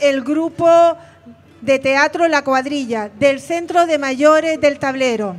el grupo de teatro La Cuadrilla del Centro de Mayores del Tablero.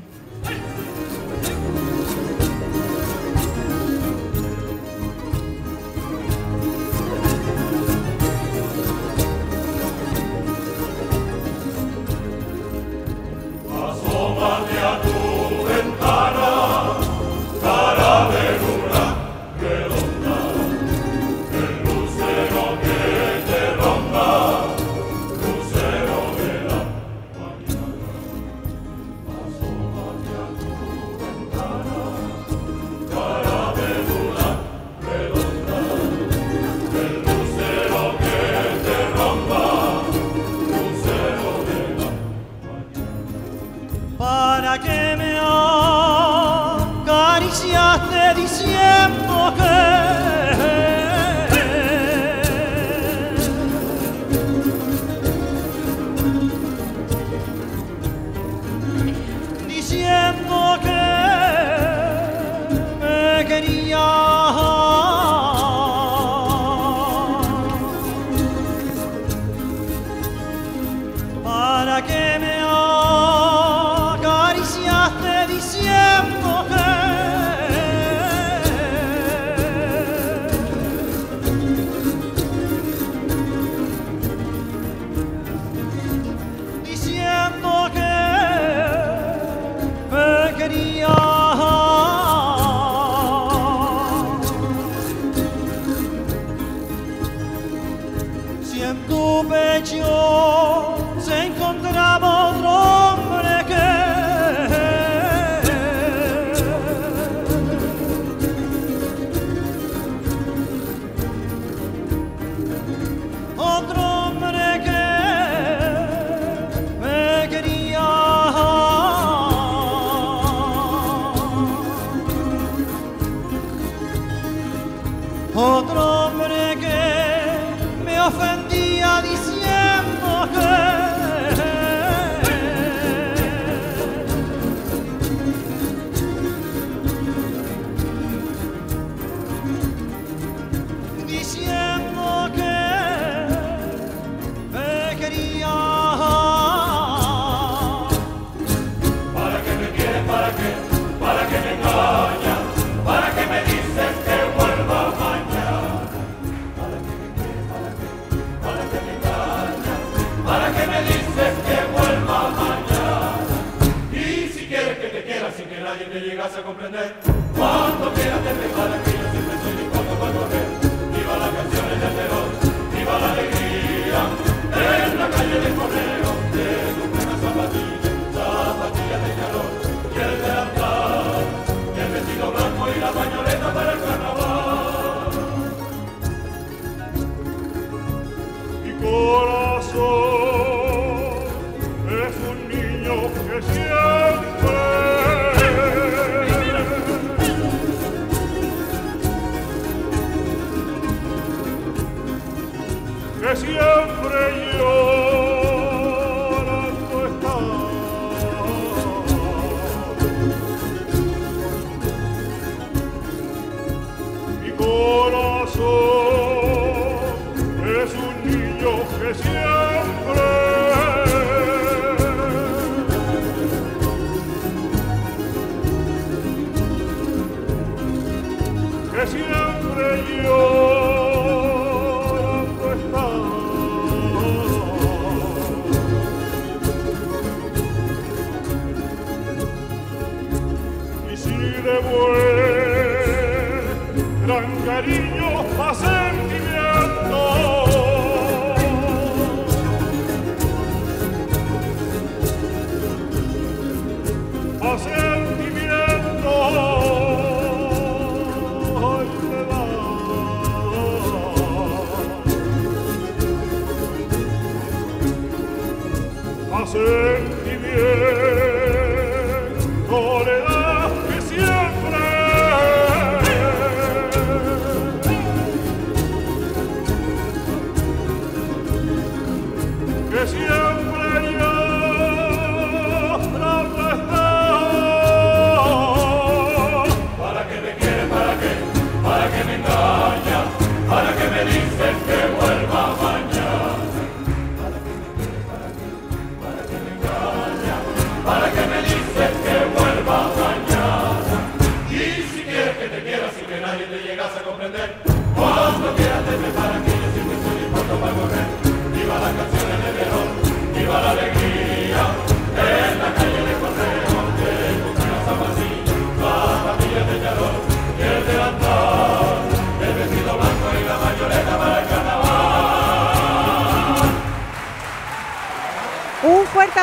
Yes, sir.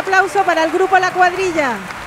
Aplauso para el grupo La Cuadrilla.